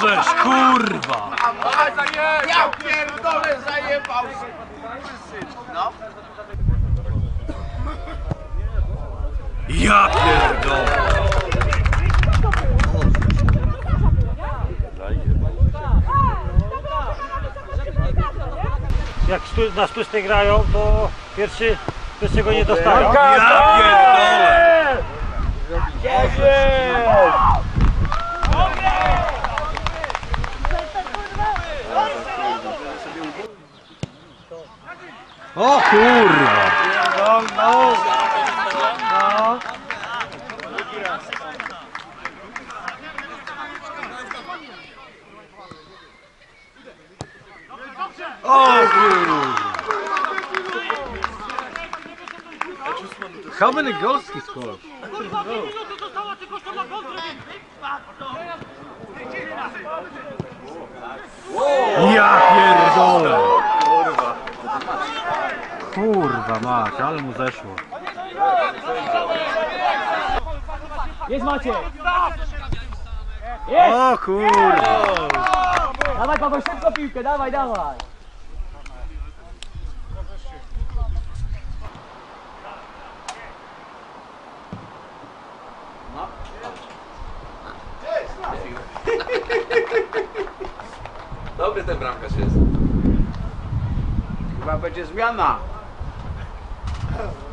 żeś, kurwa! Ja pierdolę, zajebał się. No. Ja pierdolę! Jak stu, na sztucznej grają, to pierwszy, pierwszego nie dostają. Ja pierdolę! O kurwa! O kurwa! How many goals he scored? Kurwa mać, ale mu zeszło. Jest Maciek! O kurwa! Dawaj Paweł, szybko piłkę, dawaj, dawaj! Dobry ten bramkarz jest. Chyba będzie zmiana. Oh.